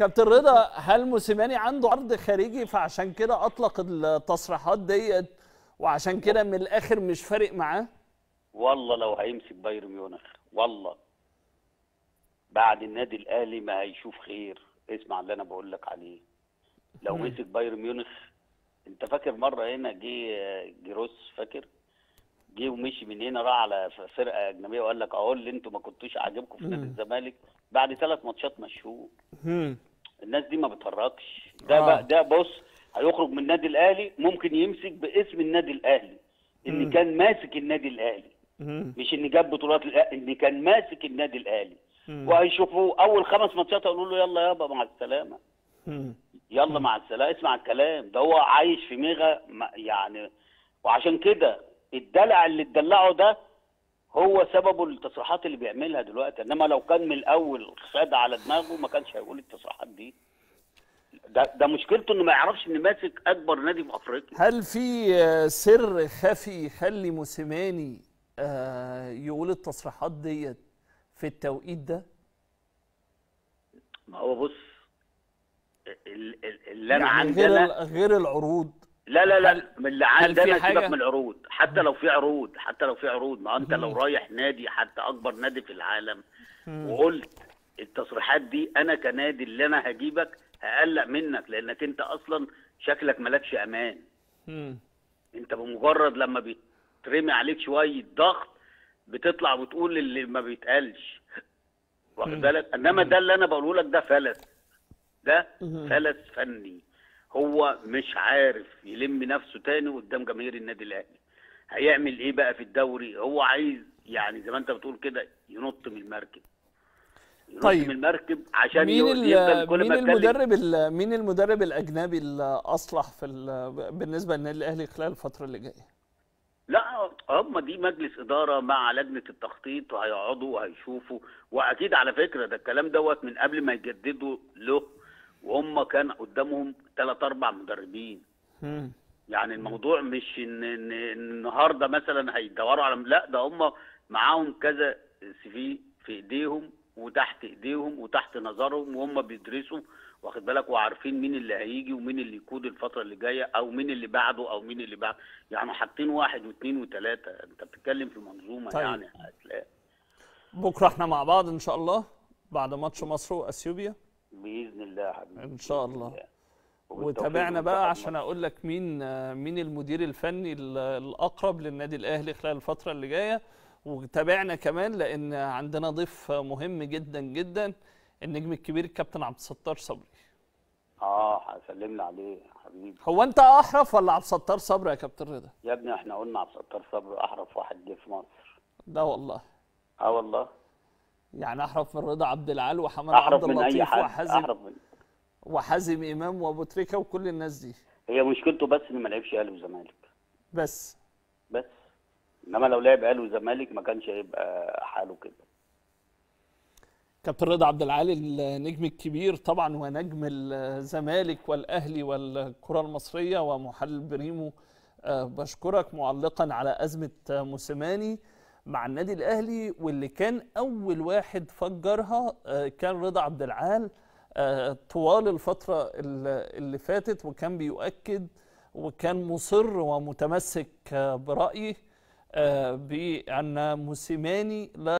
كابتن رضا هل موسيماني عنده عرض خارجي؟ فعشان كده أطلق التصريحات ديت وعشان كده من الآخر مش فارق معاه؟ والله لو هيمسك بايرن ميونخ والله. بعد النادي الأهلي ما هيشوف خير. اسمع اللي أنا بقول لك عليه. لو. مسك بايرن ميونخ أنت فاكر مرة هنا جه جيروس؟ فاكر؟ جه ومشي من هنا راح على فرقة أجنبية وقال لك أهو اللي أنتوا ما كنتوش عاجبكم في نادي. الزمالك. بعد ثلاث ماتشات مشوه. هم. الناس دي ما بتهرجش ده آه. بقى ده بص هيخرج من النادي الأهلي ممكن يمسك باسم النادي الأهلي إن. كان ماسك النادي الأهلي. مش إن جاب بطولات لا إن كان ماسك النادي الأهلي مم. وهيشوفوا أول خمس ماتشات هيقولوا له يلا يابا مع السلامة. يلا مع السلامة اسمع الكلام ده هو عايش في ميغا يعني وعشان كده الدلع اللي اتدلعه ده هو سببه التصريحات اللي بيعملها دلوقتي إنما لو كان من الأول خد على دماغه ما كانش هيقول التصريحات دي. ده ده مشكلته إنه ما يعرفش ان ماسك أكبر نادي في أفريقيا. هل في آه، سر خفي يخلي موسيماني آه، يقول التصريحات ديت في التوقيت ده؟ ما هو بص ال- ال- اللي أنا يعني غير عندنا غير العروض. لا لا لا من اللي عندنا؟ سيبك من العروض حتى لو في عروض حتى لو في عروض ما انت لو. رايح نادي حتى أكبر نادي في العالم. وقلت التصريحات دي أنا كنادي اللي أنا هجيبك هقلق منك لأنك أنت أصلا شكلك مالكش أمان. أنت بمجرد لما بيترمي عليك شوية ضغط بتطلع وتقول اللي ما بيتقالش واخد. بالك إنما ده اللي أنا بقوله لك ده فلس ده. فلس فني هو مش عارف يلم نفسه تاني قدام جماهير النادي الأهلي. هيعمل إيه بقى في الدوري؟ هو عايز يعني زي ما أنت بتقول كده ينط من المركب. ينط طيب. من المركب عشان مين يفضل كل مين المدرب ال- مين المدرب الأجنبي اللي أصلح في ال- بالنسبة للنادي الأهلي خلال الفترة اللي جاية؟ لا هم دي مجلس إدارة مع لجنة التخطيط وهيقعدوا وهيشوفوا. وأكيد على فكرة ده الكلام دوت من قبل ما يجددوا له وهم كان قدامهم ثلاث أربع مدربين. يعني الموضوع مش ان ان النهارده مثلا هيدوروا على لا ده هم معاهم كذا سي في في إيديهم وتحت إيديهم وتحت نظرهم وهم بيدرسوا واخد بالك؟ وعارفين مين اللي هيجي ومين اللي يقود الفترة اللي جاية أو مين اللي بعده أو مين اللي بعد يعني حاطين واحد واثنين وثلاثه أنت بتتكلم في منظومة طيب. يعني هتلاقي. بكرة إحنا مع بعض إن شاء الله بعد ماتش مصر وأثيوبيا. بإذن الله يا حبيبي إن شاء الله. وتابعنا بقى. عشان أقول لك مين مين المدير الفني ال- الأقرب للنادي الأهلي خلال الفترة اللي جاية. وتابعنا كمان لأن عندنا ضيف مهم جدا جدا النجم الكبير الكابتن عبد الستار صبري. آه سلملنا عليه حبيبي. هو أنت أحرف ولا عبد الستار صبري يا كابتن رضا؟ يا ابني إحنا قلنا عبد الستار صبري أحرف واحد جه في مصر. ده والله. آه والله. يعني أحرف من رضا عبد العال أحرف عبد اللطيف وحازم أحرف من وحازم إمام وأبو تريكة وكل الناس دي. هي مشكلته بس انه ما لعبش أهلي وزمالك. بس. بس. إنما لو لعب أهلي وزمالك ما كانش هيبقى حاله كده. كابتن رضا عبد العال النجم الكبير طبعا ونجم الزمالك والأهلي والكرة المصرية ومحلل بريمو آه، بشكرك معلقا على أزمة موسيماني. مع النادي الأهلي واللي كان أول واحد فجرها آه، كان رضا عبد العال. آه، طوال الفترة ال- اللي فاتت وكان بيؤكد وكان مصر ومتمسك آه، برايه بأن موسيماني لا